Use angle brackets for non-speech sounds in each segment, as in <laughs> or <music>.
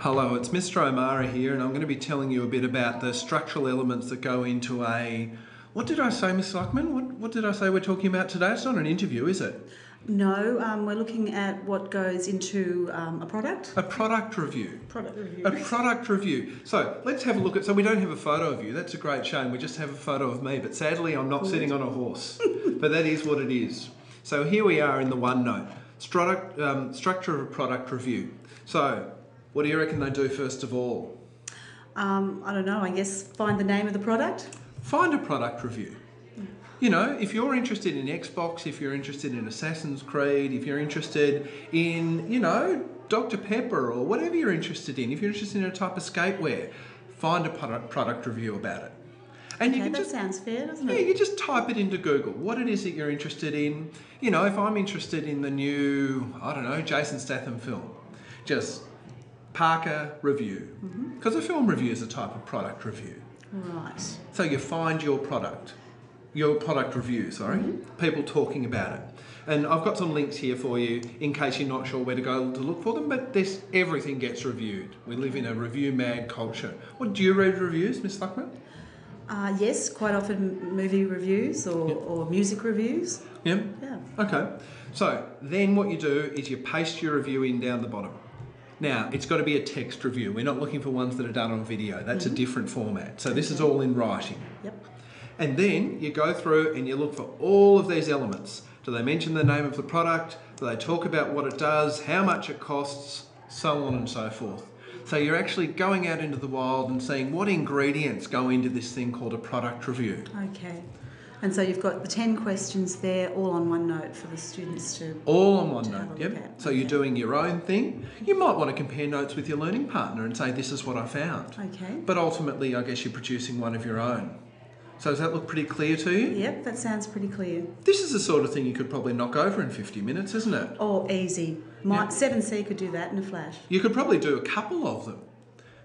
Hello, it's Mr. O'Meara here, and I'm going to be telling you a bit about the structural elements that go into a. What did I say, Miss Luckman? What, what did I say we're talking about today? It's not an interview, is it? No, um, we're looking at what goes into um, a product. A product review. Product review. A product review. So let's have a look at. So we don't have a photo of you. That's a great shame. We just have a photo of me. But sadly, I'm not sitting on a horse. but that is what it is. So here we are in the OneNote. Struct, um, structure of a product review. So, what do you reckon they do first of all? Um, I don't know. I guess find the name of the product. Find a product review. You know, if you're interested in Xbox, if you're interested in Assassin's Creed, if you're interested in, you know, Dr. Pepper or whatever you're interested in, if you're interested in a type of skateware, find a product, product review about it. And you Okay, can that just sounds fair, doesn't yeah, it? Yeah, you just type it into Google. What it is that you're interested in. You know, if I'm interested in the new, I don't know, Jason Statham film, just Parker review. Because a film review is a type of product review. Right. So you find your product, your product review, sorry, people talking about it. And I've got some links here for you in case you're not sure where to go to look for them, but this everything gets reviewed. We live in a review mad culture. What do you read reviews, Miss Luckman? Uh, yes, quite often movie reviews or, or music reviews. Yeah. Yeah. Okay. So then what you do is you paste your review in down the bottom. Now, it's got to be a text review. We're not looking for ones that are done on video. That's a mm-hmm. different format. So this is all in writing. Yep. And then you go through and you look for all of these elements. Do they mention the name of the product? Do they talk about what it does, how much it costs, so on and so forth? So you're actually going out into the wild and seeing what ingredients go into this thing called a product review. Okay. And so you've got the 10 questions there all on one note for the students to. All on OneNote, yep. at, So you're doing your own thing. You might want to compare notes with your learning partner and say, this is what I found. Okay. But ultimately, I guess you're producing one of your own. So does that look pretty clear to you? Yep, that sounds pretty clear. This is the sort of thing you could probably knock over in 50 minutes, isn't it? Oh, easy. My, Yeah. 7C could do that in a flash. You could probably do a couple of them.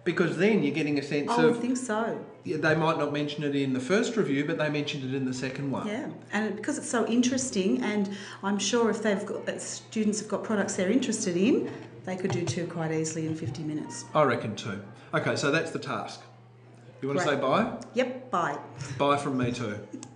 Because then you're getting a sense Oh, I of, think so. yeah, they might not mention it in the first review, but they mentioned it in the second one. Yeah, and because it's so interesting, and I'm sure if they've got if students have got products they're interested in, they could do two quite easily in 50 minutes. I reckon two. Okay, so that's the task. You want to say bye? Yep, bye. Bye from me too. <laughs>